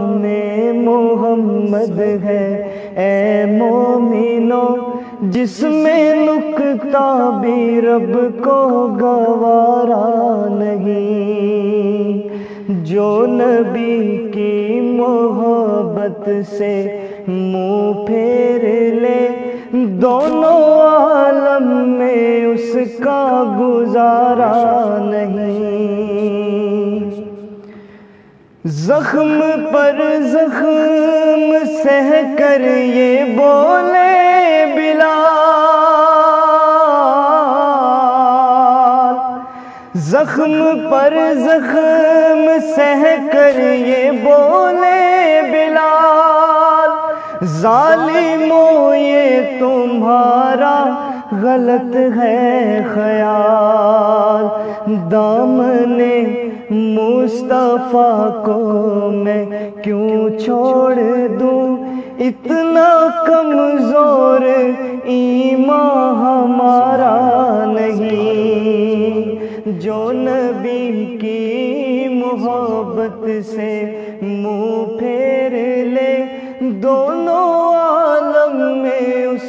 में मोहम्मद है ए मोमिनो, जिसमें नुकता भी रब को गवारा नहीं। जो नबी की मोहब्बत से मुँह फेर ले, दोनों आलम में उसका गुजारा नहीं। जख्म पर जख्म सह कर ये बोले बिलाल। जख्म पर जख्म सह कर ये बोले बिलाल। जालिमो, ये तुम्हारा गलत है ख्याल। दामने मुस्तफ़ा को मैं क्यों छोड़ दूँ? इतना कमज़ोर ईमा हमारा नहीं। जो नबी की मोहब्बत से मुँह फेर ले, दोनों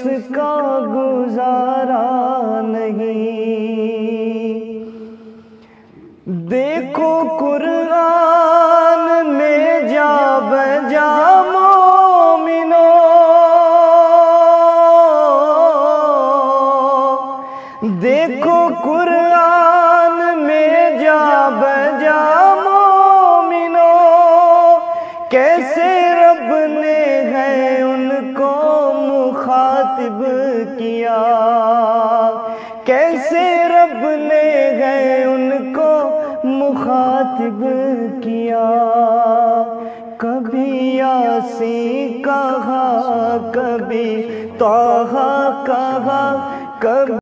उसका गुजारा नहीं। देखो कुरान में जा बजा मोमिनो। देखो कुरान में जा बजा मोमिनो। कैसे कैसे रब ने गए उनको मुखातिब किया? कभी यासी कहा कभी तोहा कहा कभी